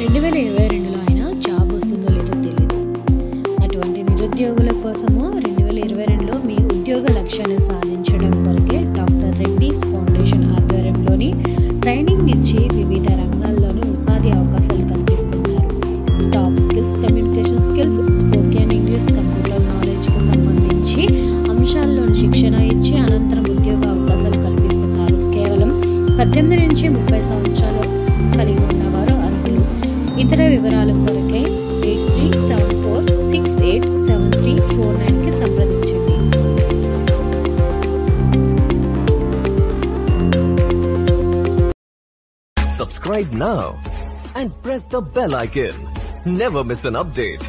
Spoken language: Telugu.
రెండు వేల ఇరవై రెండులో అయినా జాబ్ వస్తుందో లేదో తెలియదు అటువంటి నిరుద్యోగుల కోసము రెండు వేల ఇరవై రెండులో మీ ఉద్యోగ లక్ష్యాన్ని సాధించడం కొరకే డాక్టర్ రెడ్డిస్ ఫౌండేషన్ ఆధ్వర్యంలోని ట్రైనింగ్ ఇచ్చి వివిధ రంగాల్లోనూ ఉపాధి అవకాశాలు కల్పిస్తున్నారు. Stop skills communication skills spoken English computer నాలెడ్జ్కి సంబంధించి అంశాల్లోని శిక్షణ ఇచ్చి అనంతరం ఉద్యోగ అవకాశాలు కల్పిస్తున్నారు. కేవలం పద్దెనిమిది నుంచి ముప్పై సంవత్సరాలు కలిగి ఉన్నవారు ఇతర వివరాల కొరకే eight three seven four six eight seven three four నైన్కి సంప్రదించండి Subscribe now and press the bell icon. Never miss an update.